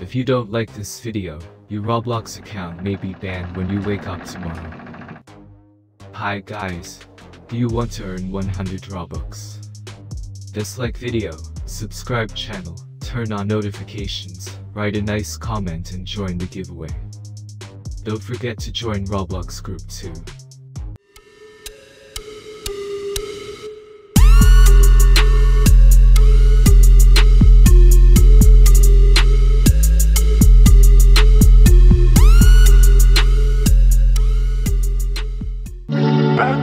If you don't like this video, your Roblox account may be banned when you wake up tomorrow. Hi guys, do you want to earn 100 Robux? Dislike video, subscribe channel, turn on notifications, write a nice comment and join the giveaway. Don't forget to join Roblox group too.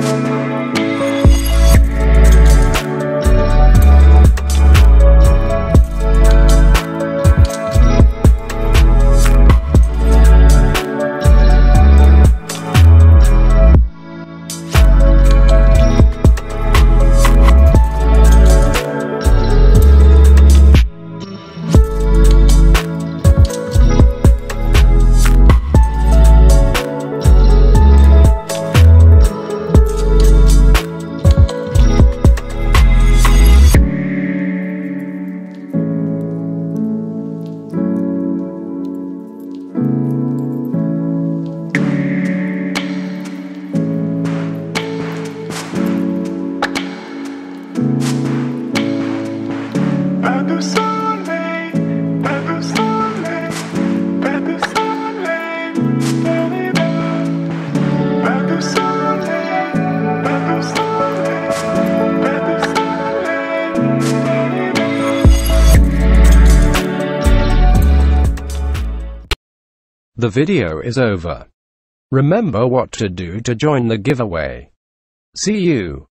Pas de The video is over. Remember what to do to join the giveaway. See you.